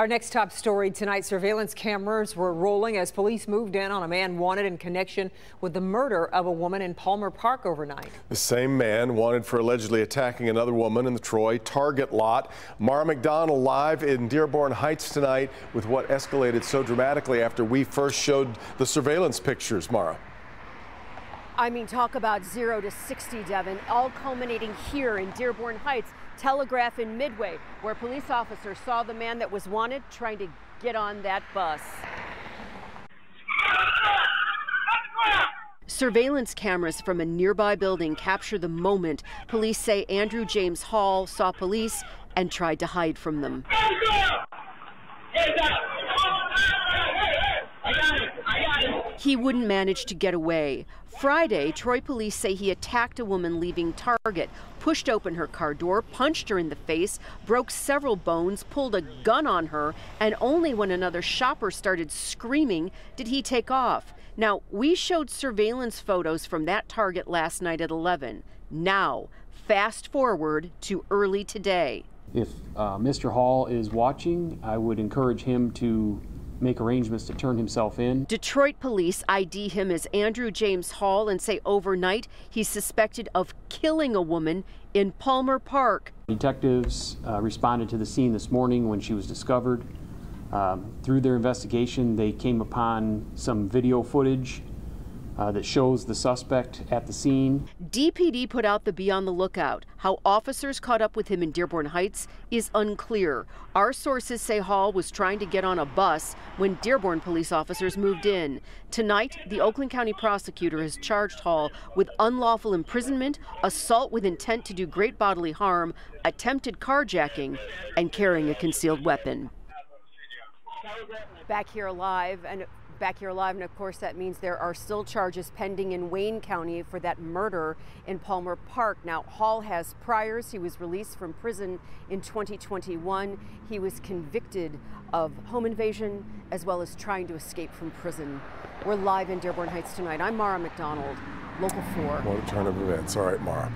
Our next top story tonight, surveillance cameras were rolling as police moved in on a man wanted in connection with the murder of a woman in Palmer Park overnight. The same man wanted for allegedly attacking another woman in the Troy Target lot. Mara MacDonald live in Dearborn Heights tonight with what escalated so dramatically after we first showed the surveillance pictures, Mara. I mean, talk about zero to 60, Devin, all culminating here in Dearborn Heights, Telegraph in Midway, where police officers saw the man that was wanted trying to get on that bus. Surveillance cameras from a nearby building capture the moment police say Andrew James Hall saw police and tried to hide from them. He wouldn't manage to get away. Friday, Troy police say he attacked a woman leaving Target, pushed open her car door, punched her in the face, broke several bones, pulled a gun on her, and only when another shopper started screaming did he take off. Now, we showed surveillance photos from that Target last night at 11. Now, fast forward to early today. If uh, Mr. Hall is watching, I would encourage him to make arrangements to turn himself in. Detroit police ID him as Andrew James Hall and say overnight he's suspected of killing a woman in Palmer Park. Detectives uh, responded to the scene this morning when she was discovered. Um, through their investigation, they came upon some video footage uh, that shows the suspect at the scene. DPD put out the Be on the Lookout. How officers caught up with him in Dearborn Heights is unclear. Our sources say Hall was trying to get on a bus when Dearborn police officers moved in. Tonight, the Oakland County prosecutor has charged Hall with unlawful imprisonment, assault with intent to do great bodily harm, attempted carjacking, and carrying a concealed weapon. Back here live, and back here live, and of course that means there are still charges pending in Wayne County for that murder in Palmer Park. Now, Hall has priors. He was released from prison in 2021. He was convicted of home invasion as well as trying to escape from prison. We're live in Dearborn Heights tonight. I'm Mara MacDonald, Local 4. What a turn of events. All right, Mara.